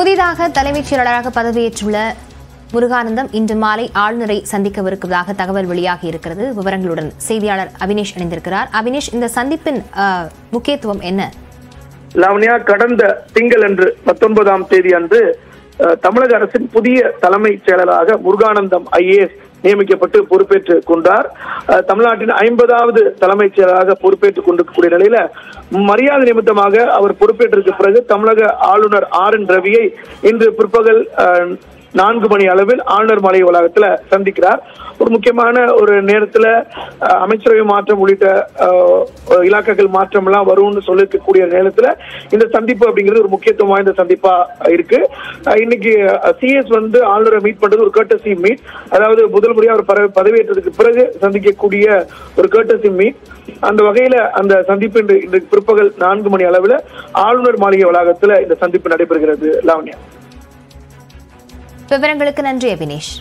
புதிதாக தலைமைச் செயலாளராக பதவியேற்றுள்ள முருகானந்தம் இன்று மாலை ஆளுநரை சந்திக்கவிருப்பதாக தகவல் வெளியாகி இருக்கிறது. விவரங்களுடன் செய்தியாளர் அபினேஷ் இணைந்திருக்கிறார். அபினேஷ் இந்த சந்திப்பின் முக்கியத்துவம் என்ன? லாவண்யா கடந்த திங்கள் அன்று பத்தொன்பதாம் தேதி அன்று தமிழக அரசின் புதிய தலைமைச் செயலராக முருகானந்தம் ஐஏஎஸ் நியமிக்கப்பட்டு பொறுப்பேற்றுக் கொண்டார். அஹ், தமிழ்நாட்டின் ஐம்பதாவது தலைமைச் செயலராக பொறுப்பேற்றுக் கொண்டிருக்கக்கூடிய நிலையில மரியாதை நிமித்தமாக அவர் பொறுப்பேற்றிருக்க பிறகு தமிழக ஆளுநர் ஆர் என் ரவியை இன்று பிற்பகல் அஹ், நான்கு மணி அளவில் ஆளுநர் மாளிகை வளாகத்துல சந்திக்கிறார். ஒரு முக்கியமான ஒரு நேரத்துல அமைச்சரவை மாற்றம் உள்ளிட்ட அஹ், இலாக்காக்கள் மாற்றம் எல்லாம் வரும்னு சொல்லிருக்கக்கூடிய நேரத்துல இந்த சந்திப்பு அப்படிங்கிறது ஒரு முக்கியத்துவம் வாய்ந்த சந்திப்பா இருக்கு. இன்னைக்கு சிஎஸ் வந்து ஆளுநரை மீட் பண்றது ஒரு கேட்டசி மீட் அதாவது முதல் முறையா அவர் பதவியேற்றதுக்கு பிறகு சந்திக்கக்கூடிய ஒரு கேட்டசி மீட் அந்த வகையில அந்த சந்திப்பு இன்று இன்று பிற்பகல் நான்கு மணி அளவில் ஆளுநர் மாளிகை வளாகத்துல இந்த சந்திப்பு நடைபெறுகிறது. லாவண்யா. விவரங்களுக்கு நன்றி அபினேஷ்.